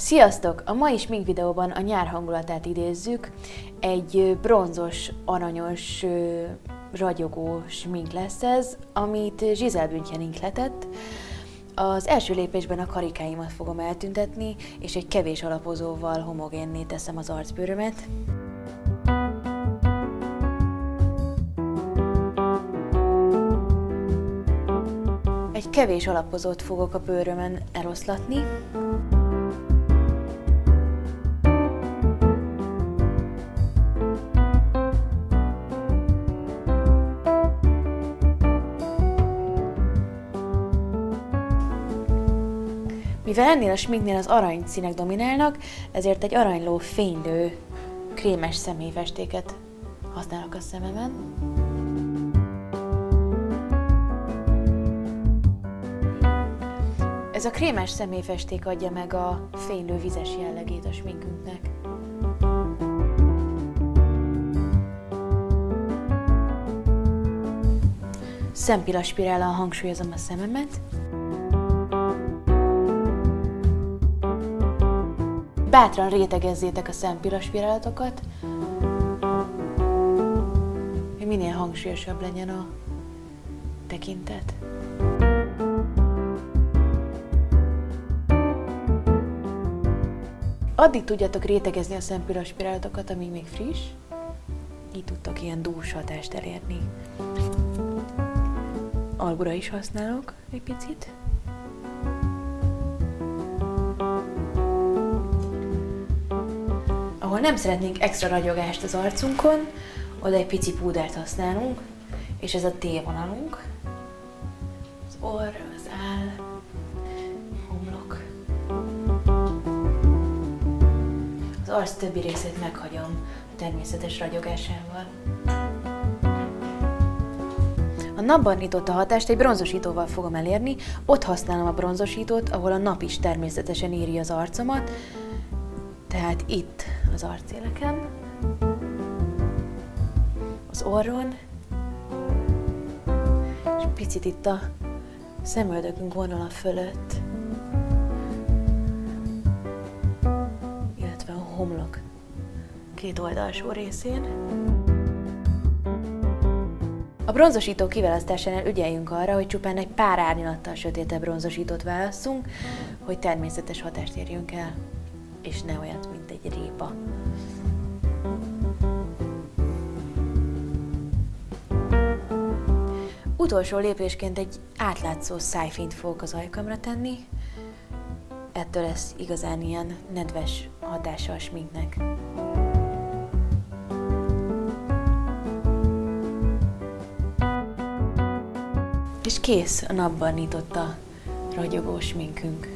Sziasztok! A mai smink videóban a nyár hangulatát idézzük. Egy bronzos, aranyos, ragyogó smink lesz ez, amit Giselle Bündchening letett. Az első lépésben a karikáimat fogom eltüntetni, és egy kevés alapozóval homogénné teszem az arcbőrömet. Egy kevés alapozót fogok a bőrömen eloszlatni. Mivel ennél a sminknél az arany színek dominálnak, ezért egy aranyló fénylő krémes személyfestéket használok a szememen. Ez a krémes személyfesték adja meg a fénylő vizes jellegét a sminkünknek. Szempillaspirállal hangsúlyozom a szememet. Bátran rétegezzétek a szempillaspirálatokat, hogy minél hangsúlyosabb legyen a tekintet. Addig tudjátok rétegezni a szempillaspirálatokat, amíg még friss, így tudtok ilyen dús hatást elérni. Algura is használok egy picit. Ahol nem szeretnénk extra ragyogást az arcunkon, oda egy pici púdert használunk, és ez a T-vonalunk. Az orr, az áll, homlok. Az arc többi részét meghagyom a természetes ragyogásával. A napban nyitott a hatást egy bronzosítóval fogom elérni, ott használom a bronzosítót, ahol a nap is természetesen éri az arcomat, tehát itt az arcéleken, az orron, és picit itt a szemöldökünk vonala fölött, illetve a homlok két oldalsó részén. A bronzosító kiválasztásánál ügyeljünk arra, hogy csupán egy pár árnyalattal sötétebb bronzosítót válasszunk, hogy természetes hatást érjünk el és ne olyat, mint egy répa. Utolsó lépésként egy átlátszó szájfényt fogok az ajkamra tenni, ettől lesz igazán ilyen nedves hatása a sminknek. És kész a napban nyitott a ragyogó sminkünk.